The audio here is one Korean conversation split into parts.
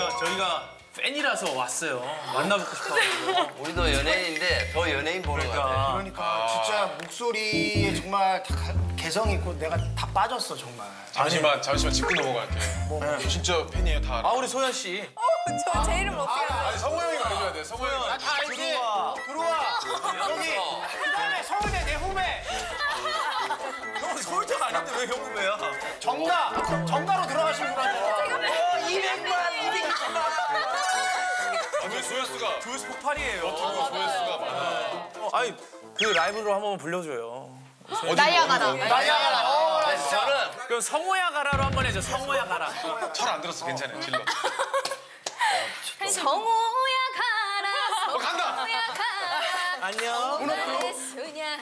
저희가 팬이라서 왔어요. 만나뵙고 싶어가지고. 우리도 연예인인데 더 연예인 보는 것 같아. 그러니까 진짜 목소리에 정말 다 가- 개성 있고 내가 다 빠졌어 정말. 잠시만 잠시만 짚고 넘어갈게. 저 진짜 팬이에요 다. 아 우리 소연 씨. 저제 이름 어떻게 알아요? 아니 성호 형이 말해줘야 돼. 성호 형. 다 알지? 들어와. 여기 그다음에 서울대 내 후배 형 서울대가 아닌데 왜 형 후배야? 정가 정가로 들어가신 분한테. 조회수가 조회수 폭발이에요. 너튜브 조회수가 많아. 어, 아니 그 라이브로 한 번 불러줘요. 나이아 가라. 나야. 어. 저는 그럼 성호야 가라로 한 번 해줘. 성호야 가라. 철안 들었어 괜찮아요. 질러. 성호야 가라. 어, 간다. 성호야 가라. 안녕. 나의 수냐.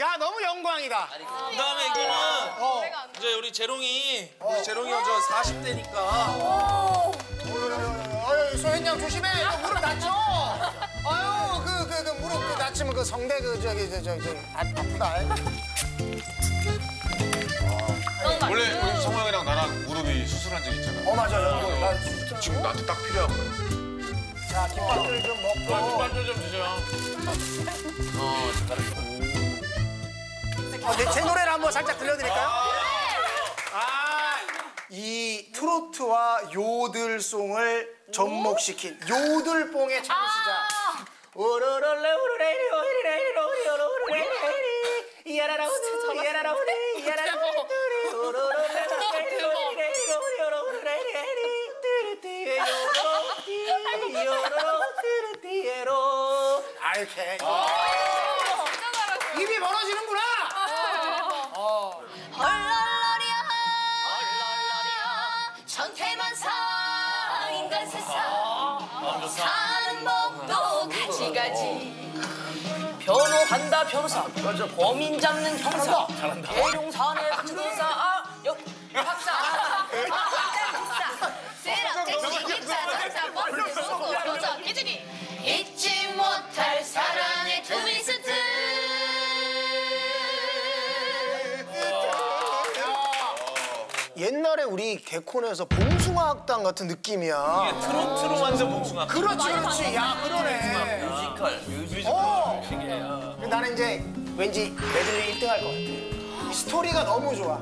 야 너무 영광이다. 그다음에 이거는 어. 이제 우리 재롱이 우리 재롱이 형저 40대니까 소현양 조심해. 이거 무릎 다쳐. 아유 그 그 그 무릎 그 다치면 그 성대 그 저기 저 저 저 아, 아프다. 원래 우리 성호 형이랑 나랑 무릎이 수술한 적 있잖아. 어 맞아 요나 진짜. 지금 나한테 딱 필요한 거야. 자 김밥들 좀 먹고. 반주 좀 주세요. 어, 내, 제 노래를 한번 살짝 들려드릴까요? 트로트와 요들송을 접목시킨 요들뽕의 창 시작. 오로롤레 오로레리 오리레리 오리오로레리 이야라라 우두 이야라라 우리 이야라라 우리 오로롤레 오리레리 오리레리 오리오로레리 뚜루띠에 요로 요로. 입이. 헐렁거 전태만사 인간 세상. 사는 법도 가지가지. 변호한다 변호사. 범인 잡는 형사. 대룡산의 옛날에 우리 개콘에서 봉숭아 학당 같은 느낌이야. 트로트로 만든 봉숭아. 그렇지, 그렇지. 야, 그러네. 뮤지컬. 뮤지컬. 어. 나는 이제 왠지 메들리 1등 할 것 같아. 이 스토리가 너무 좋아.